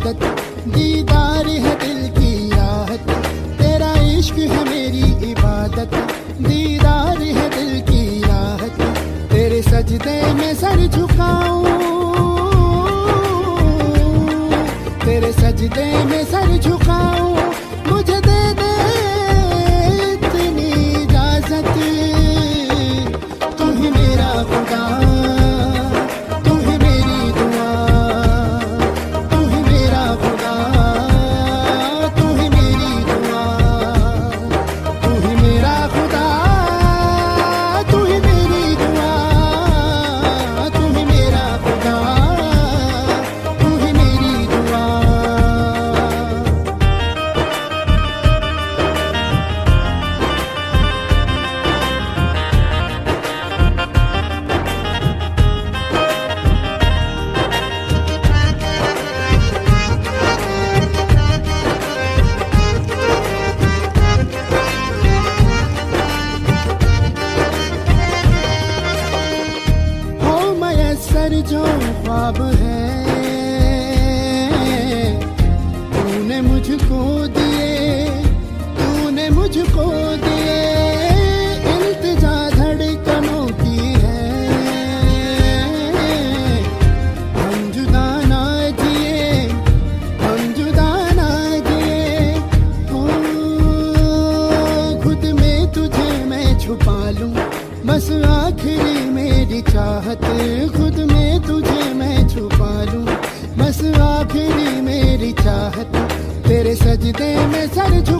आदत दीदार है दिल की राहत। तेरा इश्क है मेरी इबादत, दीदार है दिल की राहत। तेरे सजदे में सर झुकाऊं, तेरे सजदे में सर झुकाऊं। जो ख्वाब है, तूने मुझको दिए, तूने मुझको दिए, इल्तिजा धड़कनों की है। हम जुदा ना जिए, हम जुदा ना जिए खुद में तुझे मैं छुपा लूँ, बस आखिरी मेरी चाहत खुद तेरे सजदे में सर झुक